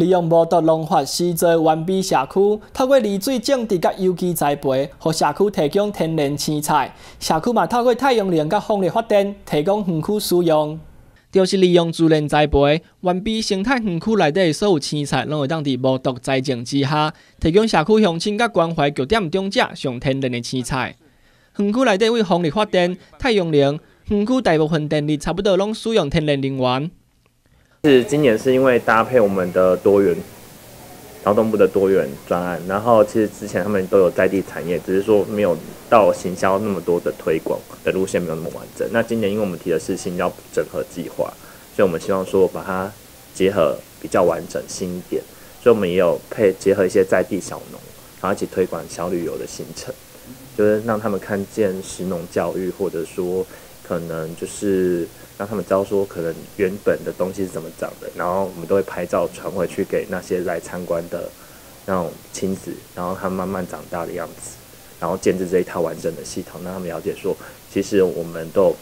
利用无毒农法施作完备社区，透过离水种植甲有机栽培，互社区提供天然青菜。社区嘛透过太阳能甲风力发电，提供园区使用。就是利用自然栽培，完备生态园区内底所有青菜，拢会当伫无毒栽种之下，提供社区乡亲甲关怀据点中者上天然的青菜。园区内底为风力发电、太阳能，园区大部分电力差不多拢使用天然能源。是今年是因为搭配我们的多元劳动部的多元专案，然后其实之前他们都有在地产业，只是说没有到行销那么多的推广的路线没有那么完整。那今年因为我们提的是新要整合计划，所以我们希望说把它结合比较完整新一点，所以我们也有配结合一些在地小农，然后一起推广小旅游的行程，就是让他们看见食农教育，或者说可能就是。让他们知道说，可能原本的东西是怎么长的，然后我们都会拍照传回去给那些来参观的那种亲子，然后他们慢慢长大的样子，然后建制这一套完整的系统，让他们了解说，其实我们都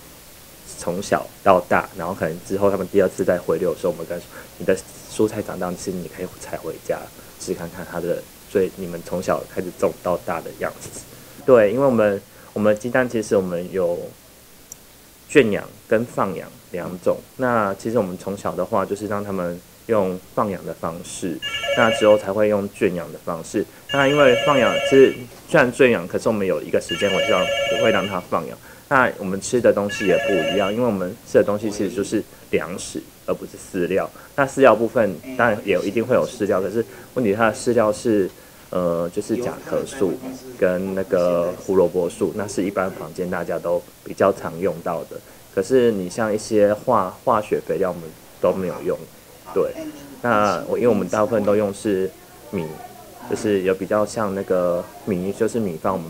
从小到大，然后可能之后他们第二次再回流的时候，我们跟你的蔬菜长大，其实你可以采回家试看看它的最你们从小开始种到大的样子。对，因为我们我们鸡蛋其实我们有。圈养跟放养两种，那其实我们从小的话就是让他们用放养的方式，那之后才会用圈养的方式。那因为放养其实虽然圈养，可是我们有一个时间，我希望会让它放养。那我们吃的东西也不一样，因为我们吃的东西其实就是粮食，而不是饲料。那饲料部分当然也一定会有饲料，可是问题它的饲料是。呃，就是甲壳素跟那个胡萝卜素，那是一般房间大家都比较常用到的。可是你像一些化化学肥料，我们都没有用。对，那我因为我们大部分都用是米，就是有比较像那个米，就是米饭。我们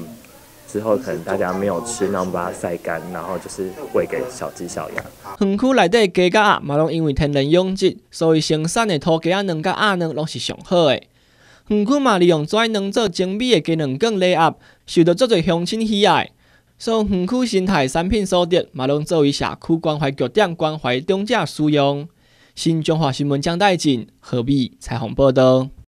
之后可能大家没有吃，那我们把它晒干，然后就是喂给小鸡小鸭。园区内底鸡鸭嘛，拢因为天然养殖，所以生产的土鸡鸭卵甲鸭卵拢是上好的。园区嘛，利用遮能做精美的鸡蛋卷礼盒，受到足侪乡亲喜爱。所以园区生态产品所得，嘛拢作为社区关怀局点关怀中者使用。新中华新闻将带进何必采访报道。